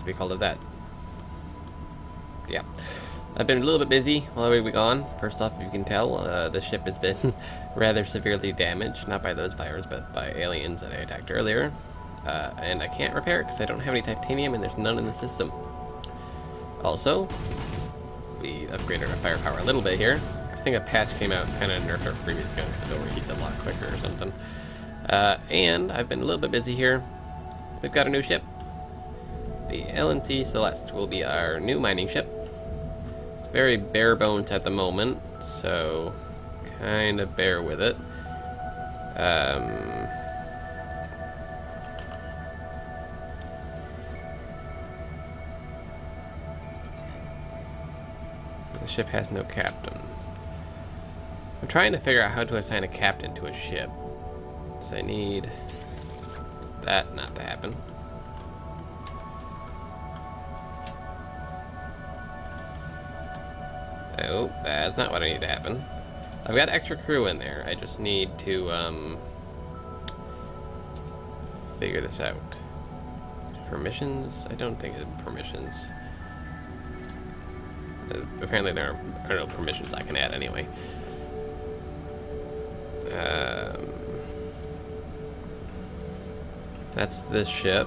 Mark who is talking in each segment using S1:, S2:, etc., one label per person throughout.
S1: so we called it that. Yeah. I've been a little bit busy while we've been gone. First off, you can tell, uh, the ship has been rather severely damaged, not by those fires, but by aliens that I attacked earlier. Uh, and I can't repair it because I don't have any titanium and there's none in the system. Also, we upgraded our firepower a little bit here. I think a patch came out kind of nerfed our previous gun because it overheats a lot quicker or something. Uh, and I've been a little bit busy here. We've got a new ship. The LNT Celeste will be our new mining ship. It's very bare bones at the moment, so kind of bear with it. Um, the ship has no captain. I'm trying to figure out how to assign a captain to a ship. So I need that not to happen. Oh, that's not what I need to happen. I've got extra crew in there. I just need to um, figure this out. Permissions? I don't think it's permissions. Uh, apparently there are, are no permissions I can add anyway. Um, that's this ship.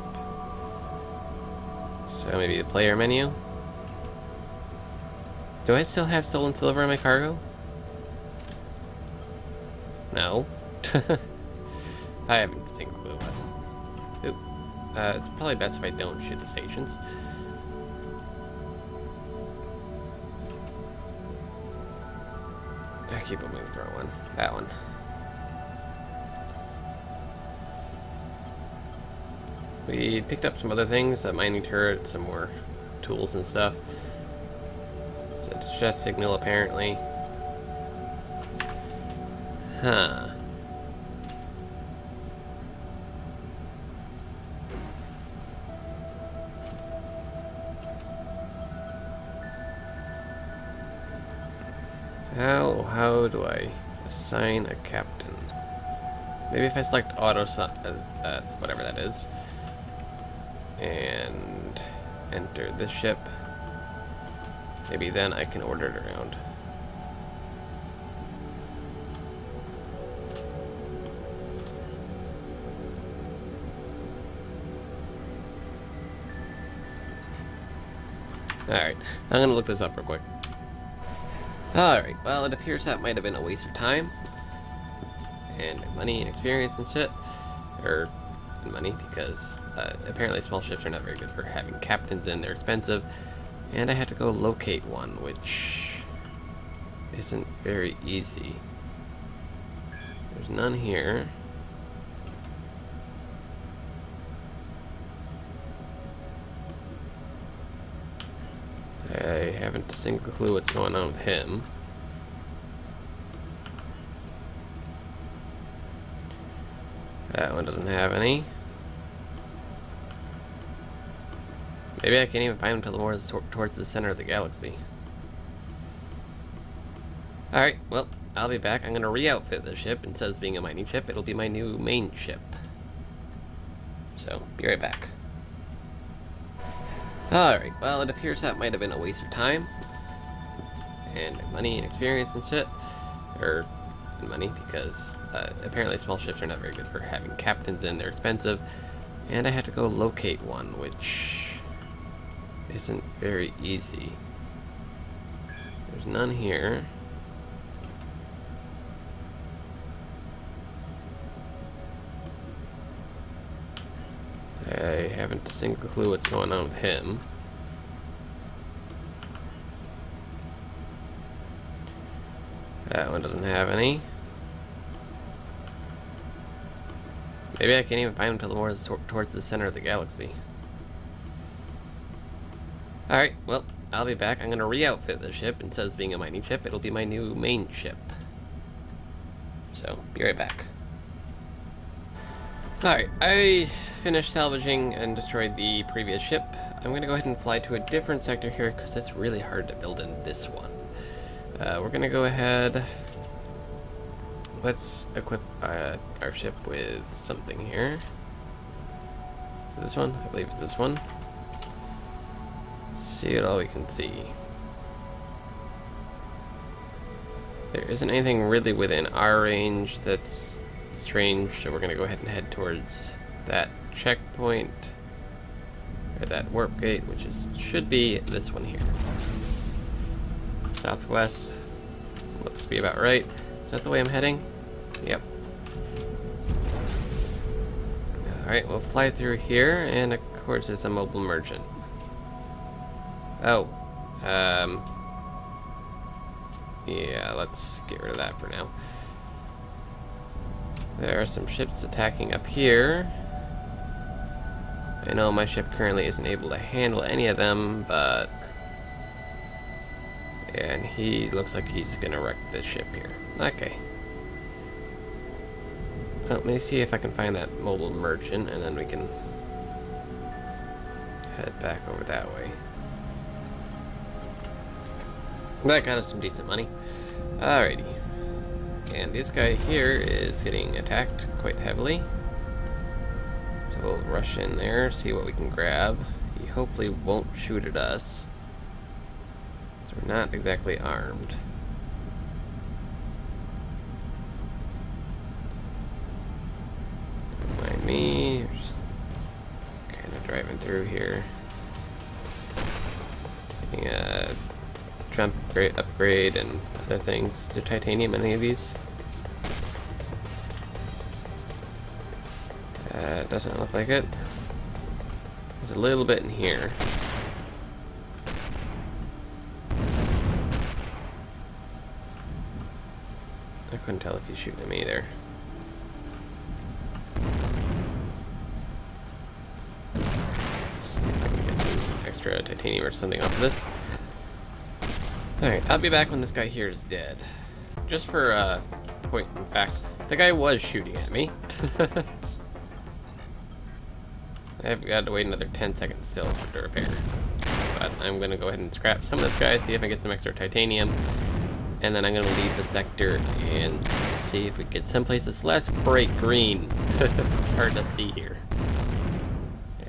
S1: So maybe the player menu. Do I still have stolen silver in my cargo? No. I haven't seen clue. But... Oop. Uh, it's probably best if I don't shoot the stations. I keep moving through one. That one. We picked up some other things, a mining turret, some more tools and stuff. Distress signal, apparently. Huh. How, how do I assign a captain? Maybe if I select auto, uh, uh, whatever that is, and enter this ship, maybe then I can order it around. Alright, I'm gonna look this up real quick. Alright, well it appears that might have been a waste of time. And money and experience and shit. Or money, because uh, apparently small ships are not very good for having captains in, they're expensive. And I had to go locate one, which isn't very easy. There's none here. I haven't a single clue what's going on with him. That one doesn't have any. Maybe I can't even find him until more towards the center of the galaxy. Alright, well, I'll be back. I'm going to re-outfit the ship. Instead of being a mining ship, it'll be my new main ship. So, be right back. Alright, well, it appears that might have been a waste of time. And money and experience and shit. Or money, because uh, apparently small ships are not very good for having captains in, they're expensive. And I had to go locate one, which isn't very easy. There's none here. I haven't a single clue what's going on with him. That one doesn't have any. Maybe I can't even find him until more towards the center of the galaxy. Alright, well, I'll be back. I'm going to re-outfit the ship. Instead of being a mining ship, it'll be my new main ship. So, be right back. Alright, I finished salvaging and destroyed the previous ship. I'm going to go ahead and fly to a different sector here because it's really hard to build in this one. Uh, we're going to go ahead... Let's equip uh, our ship with something here. Is this one? I believe it's this one. See all we can see. There isn't anything really within our range that's strange, so we're going to go ahead and head towards that checkpoint, or that warp gate, which is should be this one here. Southwest, looks to be about right. Is that the way I'm heading? Yep. Alright, we'll fly through here, and of course there's a mobile merchant. Oh. Um. Yeah, let's get rid of that for now. There are some ships attacking up here. I know my ship currently isn't able to handle any of them, but... And he looks like he's gonna wreck this ship here. Okay. let me see if I can find that mobile merchant, and then we can head back over that way. That got us some decent money. Alrighty. And this guy here is getting attacked quite heavily. So we'll rush in there, see what we can grab. He hopefully won't shoot at us. So we're not exactly armed. Don't mind me. Just kind of driving through here. Getting a upgrade, upgrade and other things. Do titanium any of these? Uh, doesn't look like it. There's a little bit in here. I couldn't tell if he's shooting at me either. extra titanium or something off of this. Alright, I'll be back when this guy here is dead. Just for a uh, point in fact, the guy was shooting at me. I've got to wait another 10 seconds still for the repair. But I'm going to go ahead and scrap some of this guy, see if I get some extra titanium. And then I'm going to leave the sector and see if we get someplace that's less bright green. it's hard to see here.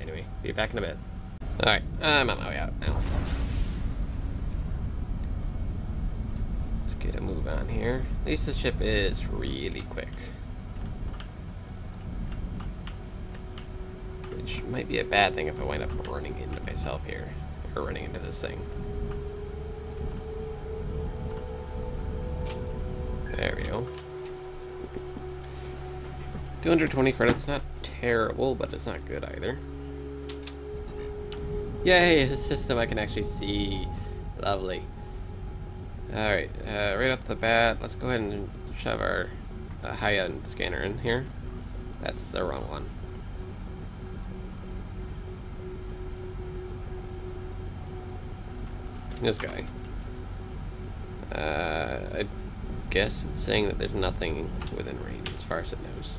S1: Anyway, be back in a bit. Alright, I'm on my way out now. Get a move on here. At least the ship is really quick. Which might be a bad thing if I wind up running into myself here. Or running into this thing. There we go. 220 credits, not terrible, but it's not good either. Yay, a system I can actually see. Lovely. Alright, uh, right off the bat, let's go ahead and shove our uh, high-end scanner in here. That's the wrong one. This guy. Uh, I guess it's saying that there's nothing within range as far as it knows.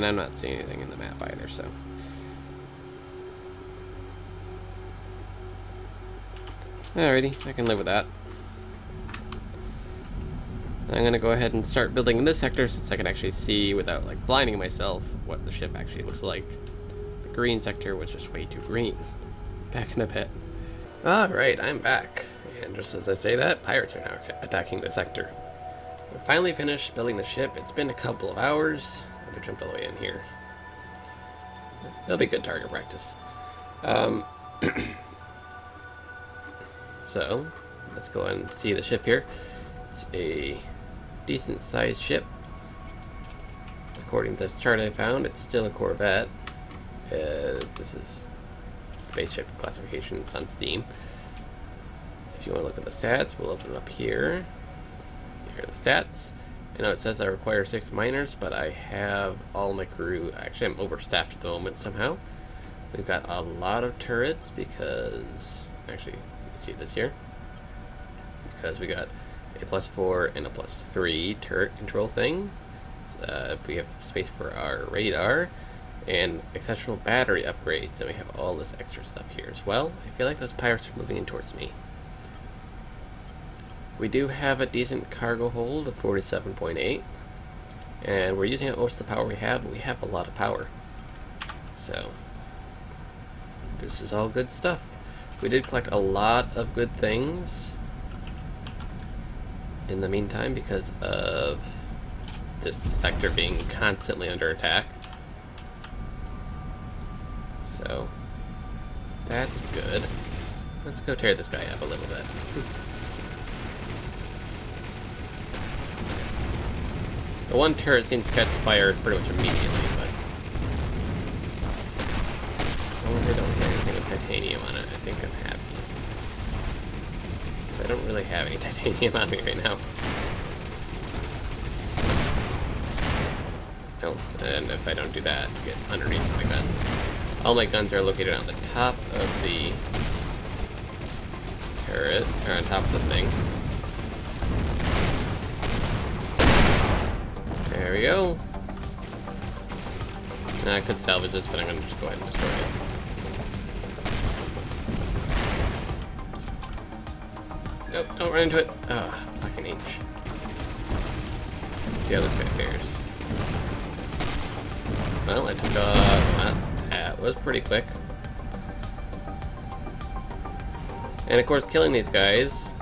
S1: And I'm not seeing anything in the map either, so. Alrighty, I can live with that. I'm gonna go ahead and start building in this sector since I can actually see without like blinding myself what the ship actually looks like. The green sector was just way too green. Back in a bit. Alright, I'm back. And just as I say that, pirates are now attacking the sector. We're finally finished building the ship. It's been a couple of hours. I jumped all the way in here. That'll be good target practice. Um, so, let's go and see the ship here. It's a decent sized ship. According to this chart I found, it's still a Corvette. Uh, this is spaceship classification. It's on Steam. If you want to look at the stats, we'll open it up here. Here are the stats. You know, it says I require six miners, but I have all my crew. Actually, I'm overstaffed at the moment somehow. We've got a lot of turrets because, actually, see this here. Because we got a plus four and a plus three turret control thing. Uh, we have space for our radar and exceptional battery upgrades, and we have all this extra stuff here as well. I feel like those pirates are moving in towards me. We do have a decent cargo hold of 47.8. And we're using most of the power we have, we have a lot of power. So, this is all good stuff. We did collect a lot of good things in the meantime because of this sector being constantly under attack. So, that's good. Let's go tear this guy up a little bit. the one turret seems to catch fire pretty much immediately, but... As long as I don't hear anything with titanium on it, I think I'm happy. I don't really have any titanium on me right now. Oh, and if I don't do that, get underneath my guns. All my guns are located on the top of the turret, or on top of the thing. There we go. I could salvage this, but I'm gonna just go ahead and destroy it. Nope, don't run into it. Ah, oh, fucking H. See how this guy fares. Well, I took, uh, that, was pretty quick. And of course, killing these guys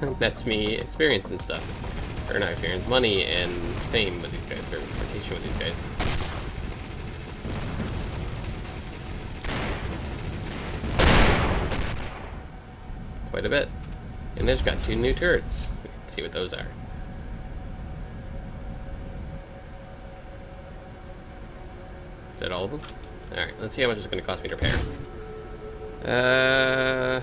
S1: nets me experience and stuff. Or not experience, money and fame with these guys, or reputation with these guys. Quite a bit. And there's got two new turrets. We can see what those are. Is that all of them? Alright, let's see how much it's going to cost me to repair. Uh,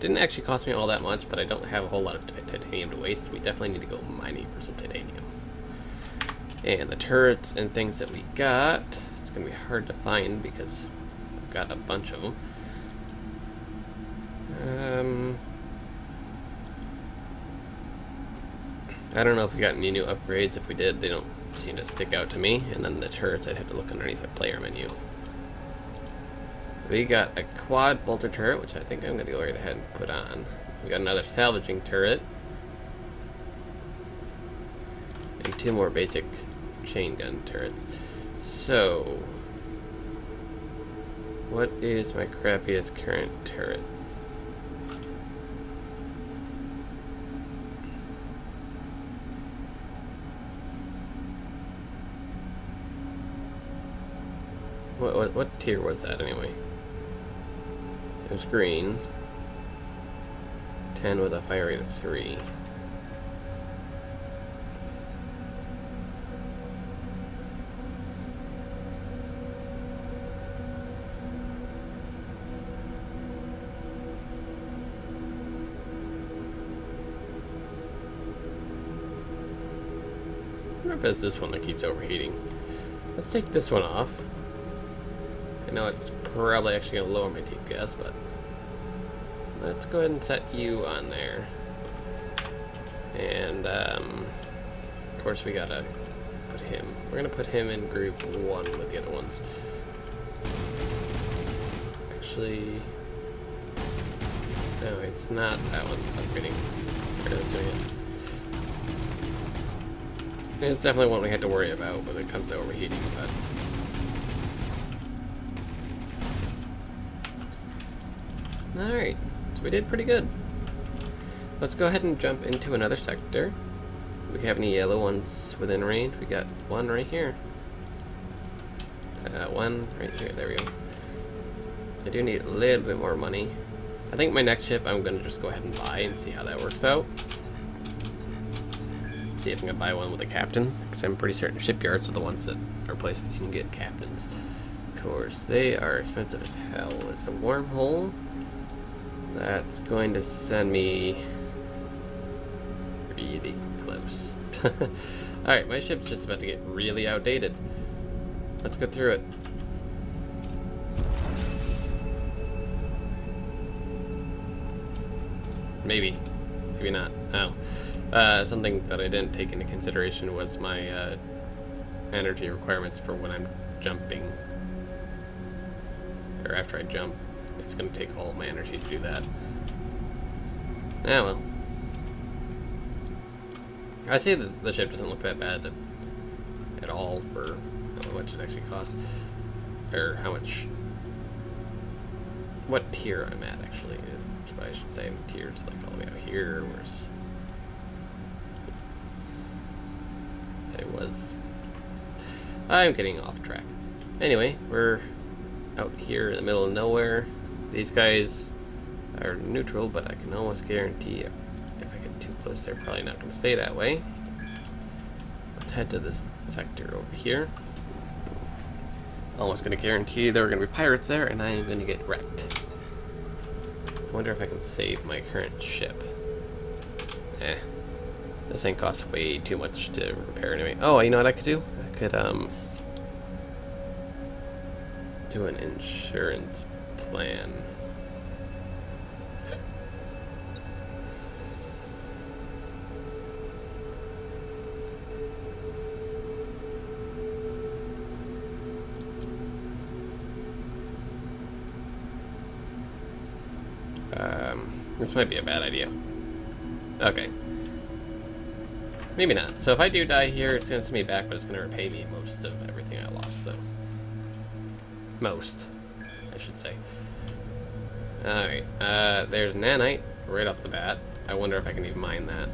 S1: didn't actually cost me all that much, but I don't have a whole lot of titanium to waste. We definitely need to go mining for some titanium. And the turrets and things that we got, it's going to be hard to find because I've got a bunch of them. Um, I don't know if we got any new upgrades. If we did, they don't seem to stick out to me. And then the turrets, I'd have to look underneath my player menu. We got a quad bolter turret, which I think I'm going to go right ahead and put on. We got another salvaging turret. And two more basic chain gun turrets. So, what is my crappiest current turret? What, what, what tier was that anyway? Was green. 10 with a fire rate of 3. I wonder if it's this one that keeps overheating. Let's take this one off. I know it's probably actually going to lower my DPS, but let's go ahead and set you on there. And, um, of course, we gotta put him. We're gonna put him in group one with the other ones. Actually, no, it's not that one. upgrading. It's definitely one we had to worry about when it comes to overheating, but Alright, so we did pretty good. Let's go ahead and jump into another sector. Do we have any yellow ones within range? We got one right here. Uh, one right here, there we go. I do need a little bit more money. I think my next ship I'm going to just go ahead and buy and see how that works out. See if going to buy one with a captain, because I'm pretty certain shipyards are the ones that are places you can get captains. Of course, they are expensive as hell. It's a wormhole. That's going to send me really close. Alright, my ship's just about to get really outdated. Let's go through it. Maybe. Maybe not. Oh. Uh, something that I didn't take into consideration was my uh, energy requirements for when I'm jumping. Or after I jump. It's to take all my energy to do that. Yeah, well. I see that the ship doesn't look that bad at all for how much it actually costs. Or how much... What tier I'm at, actually. That's what I should say. Tiers, like, all the way out here. Where's... It was... I'm getting off track. Anyway, we're out here in the middle of nowhere. These guys are neutral, but I can almost guarantee if I get too close, they're probably not going to stay that way. Let's head to this sector over here. Almost going to guarantee there are going to be pirates there, and I am going to get wrecked. I wonder if I can save my current ship. Eh. This thing costs way too much to repair anyway. Oh, you know what I could do? I could, um... Do an insurance plan. Um, this might be a bad idea. Okay. Maybe not. So if I do die here, it's going to send me back, but it's going to repay me most of everything I lost, so... Most, I should say. Alright, uh, there's nanite right off the bat. I wonder if I can even mine that.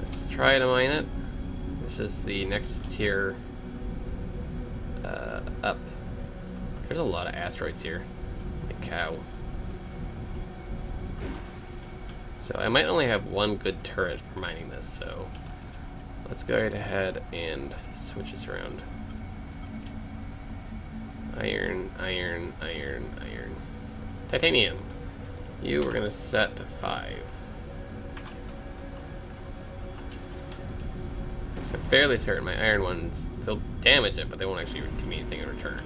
S1: Let's try to mine it. This is the next tier uh, up. There's a lot of asteroids here. Like cow. So I might only have one good turret for mining this, so let's go right ahead and switch this around. Iron, iron, iron, iron. Titanium. You we're gonna set to five. So I'm fairly certain my iron ones, they'll damage it, but they won't actually give me anything in return.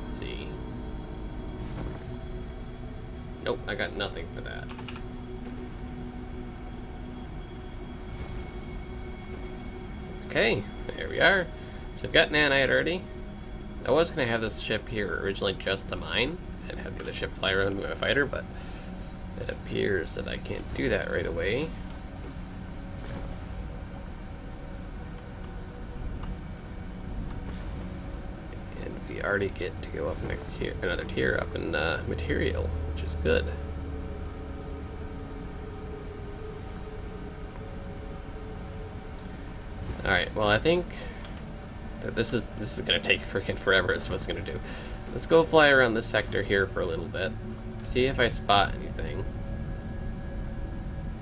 S1: Let's see. Nope, I got nothing for that. Okay, there we are. So I've got nanite already. I was going to have this ship here originally just to mine, and have the ship fly around with my fighter, but it appears that I can't do that right away. And we already get to go up next tier, another tier up in uh, material, which is good. Alright, well I think that this is this is gonna take freaking forever is what's gonna do. Let's go fly around this sector here for a little bit. See if I spot anything.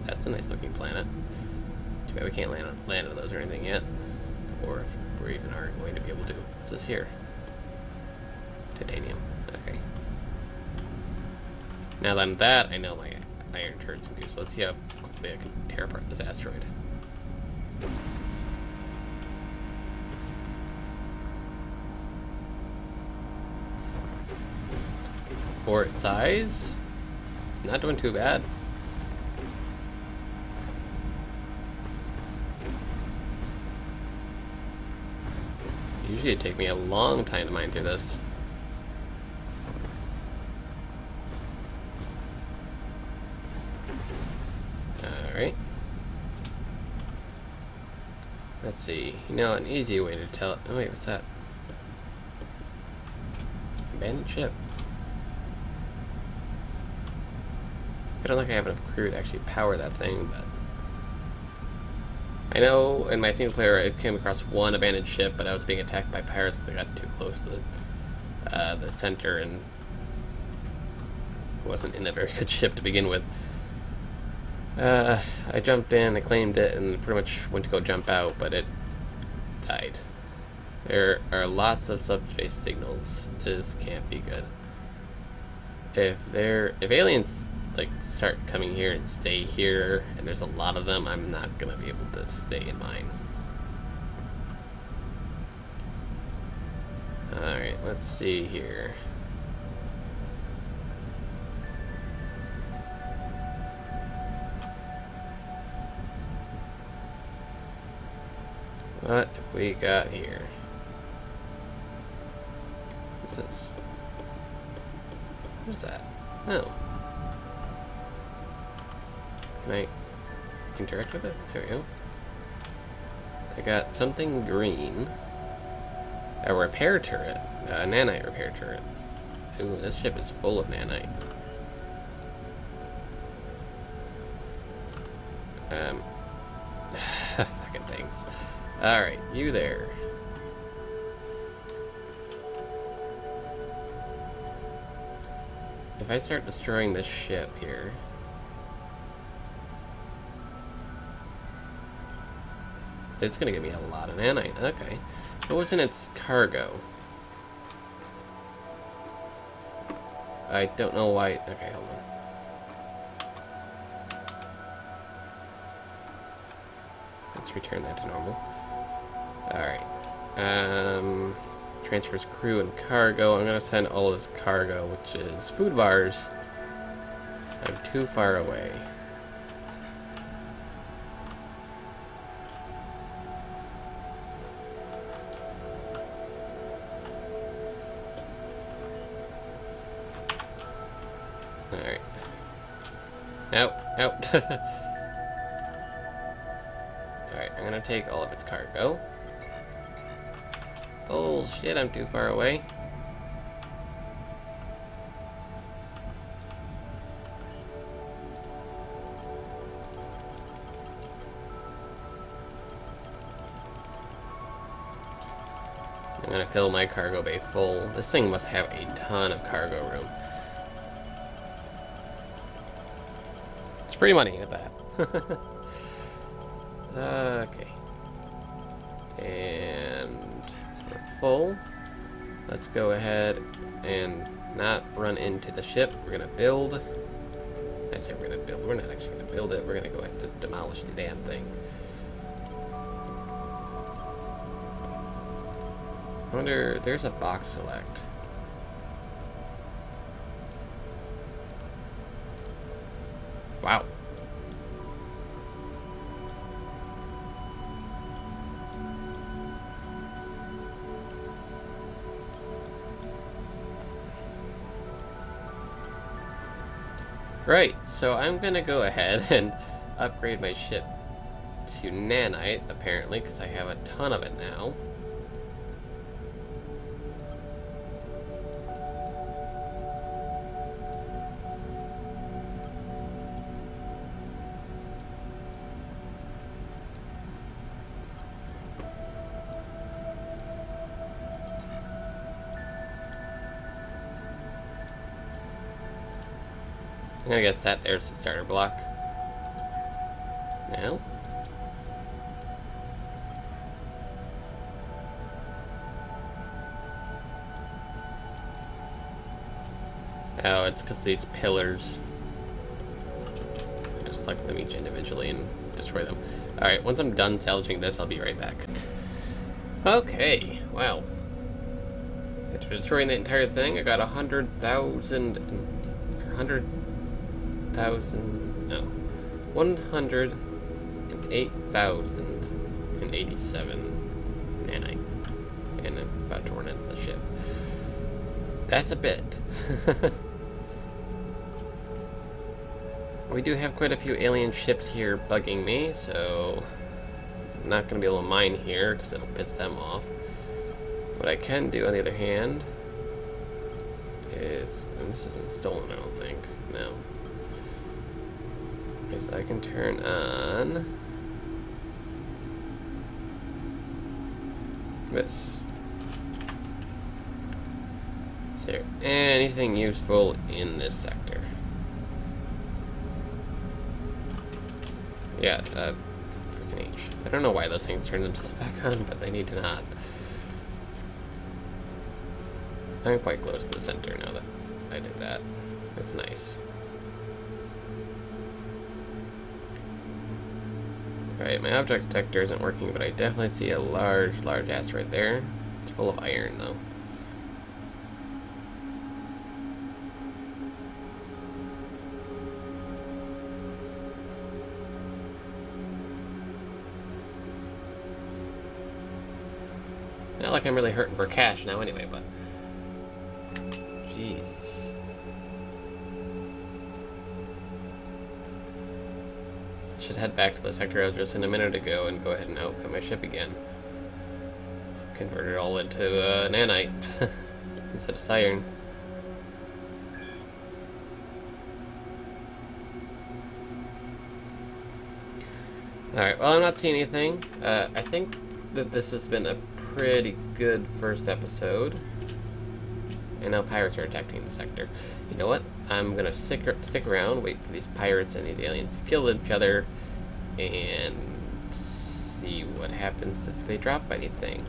S1: That's a nice looking planet. Too bad we can't land on, land on those or anything yet. Or if we even aren't going to be able to. What's this here? Titanium. Okay. Now that I'm that, I know my iron turrets can do, so let's see how quickly I can tear apart this asteroid. For its size, not doing too bad. Usually it'd take me a long time to mine through this. Alright. Let's see. You know, an easy way to tell... Oh wait, what's that? Abandoned ship. I don't think I have enough crew to actually power that thing, but... I know in my single player I came across one abandoned ship, but I was being attacked by pirates as I got too close to the, uh, the center and wasn't in a very good ship to begin with. Uh, I jumped in, I claimed it, and pretty much went to go jump out, but it died. There are lots of subspace signals. This can't be good. If they're if aliens like start coming here and stay here, and there's a lot of them, I'm not gonna be able to stay in mine. Alright, let's see here. What we got here? What's this? What is that? Oh. Can I interact with it? There we go. I got something green. A repair turret. A nanite repair turret. Ooh, this ship is full of nanite. Um, fucking things. Alright, you there. If I start destroying this ship here... It's gonna give me a lot of nanite. Okay. What was in its cargo? I don't know why... Okay, hold on. Let's return that to normal. Alright. Um, transfers crew and cargo. I'm going to send all this cargo, which is food bars. I'm too far away. Out, out. Alright, I'm gonna take all of its cargo. Oh shit, I'm too far away. I'm gonna fill my cargo bay full. This thing must have a ton of cargo room. Free money at that. okay. And we're full. Let's go ahead and not run into the ship. We're gonna build. I say we're gonna build. We're not actually gonna build it. We're gonna go ahead and demolish the damn thing. I wonder, there's a box select. So I'm gonna go ahead and upgrade my ship to nanite, apparently, because I have a ton of it now. Gonna guess that there's the starter block. Now. Oh, it's because these pillars. I just select them each individually and destroy them. Alright, once I'm done salvaging this, I'll be right back. Okay, wow. After destroying the entire thing, I got a hundred thousand... hundred thousand no one hundred and eight thousand and eighty seven nanite and I'm about to run into the ship. That's a bit. we do have quite a few alien ships here bugging me, so I'm not going to be able to mine here because it'll piss them off. What I can do, on the other hand, is, this isn't stolen, I don't think, no. So I can turn on this. Is there anything useful in this sector? Yeah, uh, freaking H. I don't know why those things turn themselves back on, but they need to not. I'm quite close to the center now that I did that. That's nice. Alright, my object detector isn't working, but I definitely see a large, large asteroid there. It's full of iron, though. Not like I'm really hurting for cash now anyway, but... should head back to the sector I was just in a minute ago and go ahead and outfit my ship again. Convert it all into uh, nanite instead of iron. Alright, well I'm not seeing anything. Uh, I think that this has been a pretty good first episode. And now pirates are attacking the sector. You know what? I'm gonna stick, stick around, wait for these pirates and these aliens to kill each other, and see what happens if they drop anything.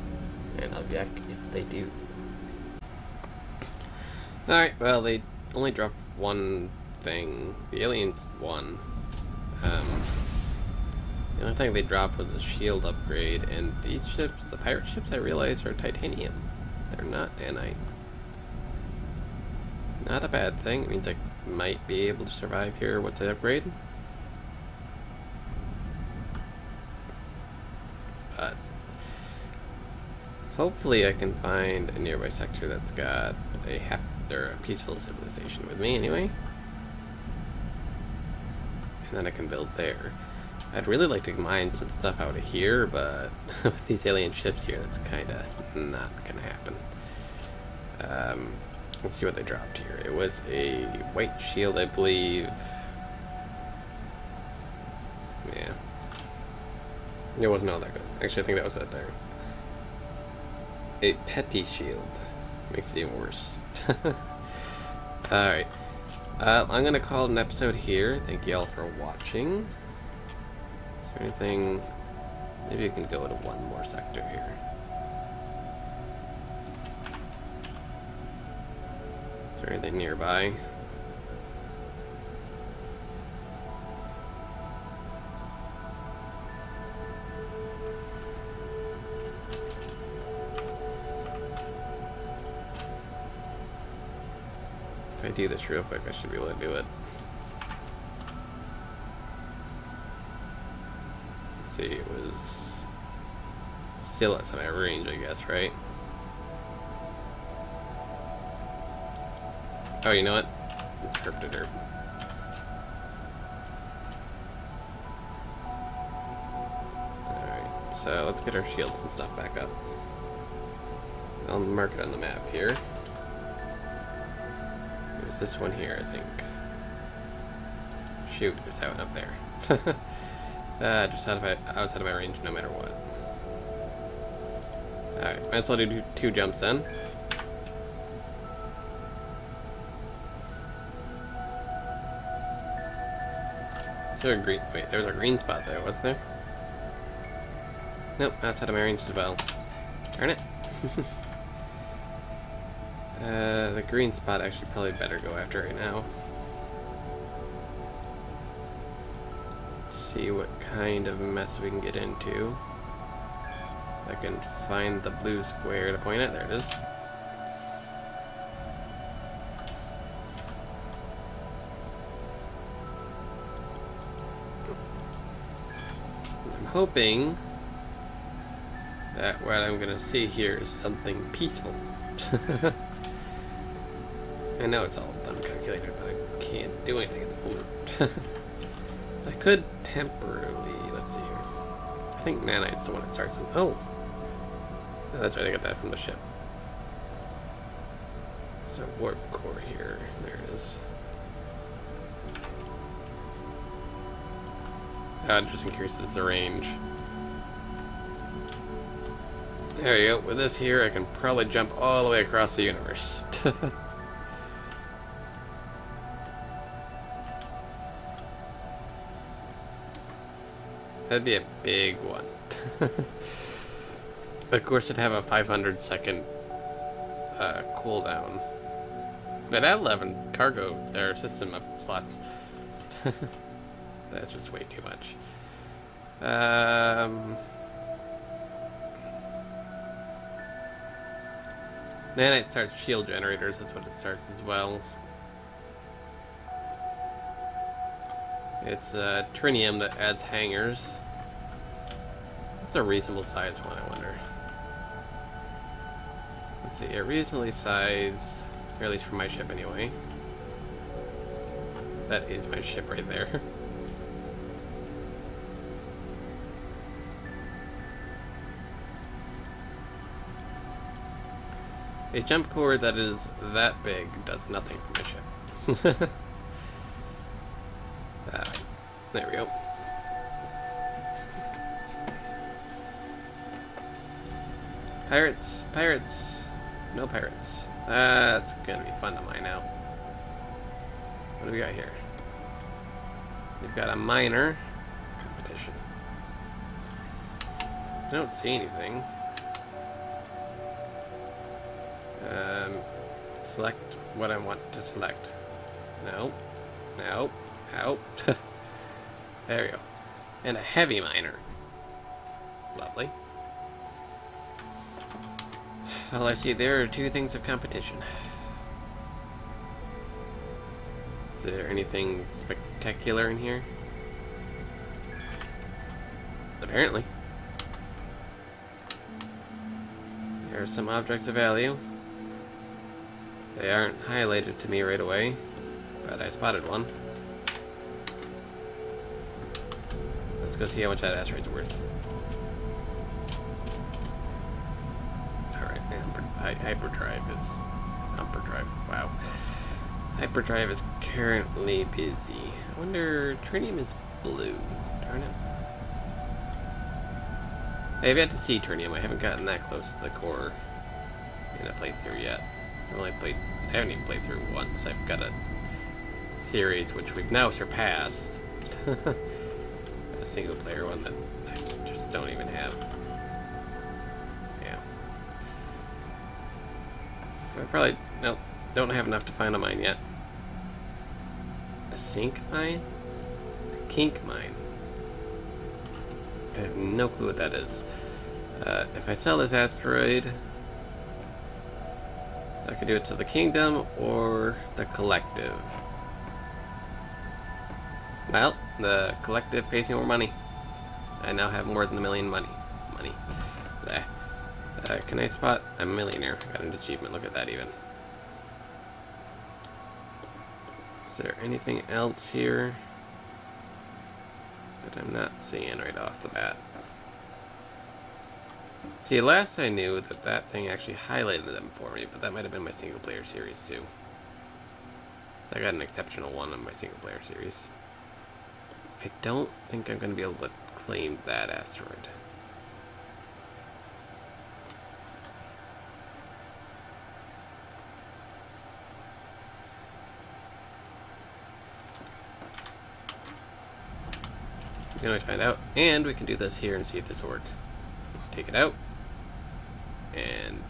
S1: And I'll be back if they do. Alright, well, they only dropped one thing. The aliens won. Um, the only thing they dropped was a shield upgrade, and these ships, the pirate ships, I realize, are titanium. They're not nanite. Not a bad thing. It means I might be able to survive here. What's the upgrade? But hopefully I can find a nearby sector that's got a hap or a peaceful civilization with me anyway. And then I can build there. I'd really like to mine some stuff out of here, but with these alien ships here, that's kind of not going to happen. Um, let's see what they dropped here. It was a white shield, I believe. Yeah. It wasn't all that good. Actually, I think that was that there. A petty shield. Makes it even worse. Alright. Uh, I'm going to call it an episode here. Thank you all for watching. Is there anything... Maybe we can go to one more sector here. Is there anything nearby? Do this real quick, I should be able to do it. Let's see, it was still outside my range, I guess, right? Oh, you know what? Interpreter. Alright, so let's get our shields and stuff back up. I'll mark it on the map here. This one here, I think. Shoot, there's that one up there. uh, just out of my, outside of my range no matter what. Alright, might as well do two jumps then. Is there a green, wait, there was a green spot there, wasn't there? Nope, outside of my range as well. Darn it. Uh, the green spot actually probably better go after right now. See what kind of mess we can get into. I can find the blue square to point at. There it is. I'm hoping that what I'm going to see here is something peaceful. I know it's all done calculated, but I can't do anything at the moment. I could temporarily, let's see here. I think nanite's the one that starts in, oh. That's right, I got that from the ship. So warp core here, there it is. Uh, just increases the range. There you go. With this here, I can probably jump all the way across the universe. That'd be a big one. of course, it'd have a 500 second uh, cooldown. But at 11 cargo, their system up slots. That's just way too much. Um, Nanite starts shield generators, that's what it starts as well. It's uh, trinium that adds hangars. What's a reasonable size one, I wonder? Let's see, a reasonably sized, or at least for my ship anyway. That is my ship right there. A jump core that is that big does nothing for my ship. uh, there we go. Pirates, pirates, no pirates. That's gonna be fun to mine out. What do we got here? We've got a miner competition. I don't see anything. Um, select what I want to select. No. No. No. there we go. And a heavy miner. Lovely. Well, I see there are two things of competition. Is there anything spectacular in here? Apparently. There are some objects of value. They aren't highlighted to me right away, but I spotted one. Let's go see how much that asteroid's worth. Hyperdrive is... Hyperdrive, wow. Hyperdrive is currently busy. I wonder... Trinium is blue. Darn it. I've yet to see Trinium. I haven't gotten that close to the core in a playthrough yet. I've only played, I haven't even played through once. I've got a series which we've now surpassed. a single player one that I just don't even have. Probably, nope, don't have enough to find a mine yet. A sink mine? A kink mine. I have no clue what that is. Uh, if I sell this asteroid, I could do it to the kingdom or the collective. Well, the collective pays me more money. I now have more than a million money. Money. There. Uh, can I spot? A millionaire. Got an achievement. Look at that even. Is there anything else here that I'm not seeing right off the bat? See, last I knew that that thing actually highlighted them for me, but that might have been my single player series too. So I got an exceptional one on my single player series. I don't think I'm going to be able to claim that asteroid. Can always find out. And we can do this here and see if this will work. Take it out and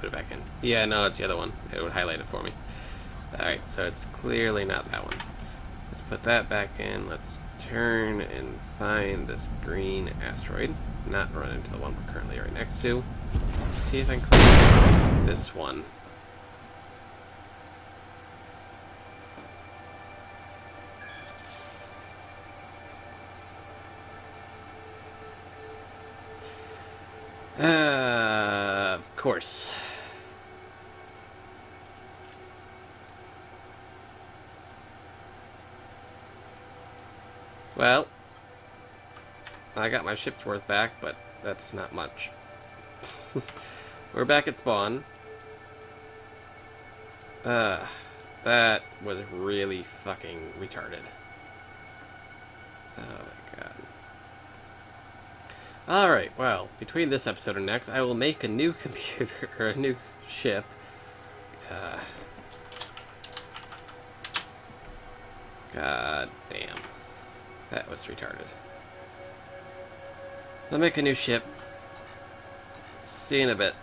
S1: put it back in. Yeah, no, it's the other one. It would highlight it for me. Alright, so it's clearly not that one. Let's put that back in. Let's turn and find this green asteroid. Not run into the one we're currently right next to. See if I can clear this one. Course. Well, I got my ship's worth back, but that's not much. We're back at spawn. Uh, that was really fucking retarded. Oh my god. Alright, well, between this episode and next, I will make a new computer, or a new ship. Uh, God damn. That was retarded. I'll make a new ship. See you in a bit.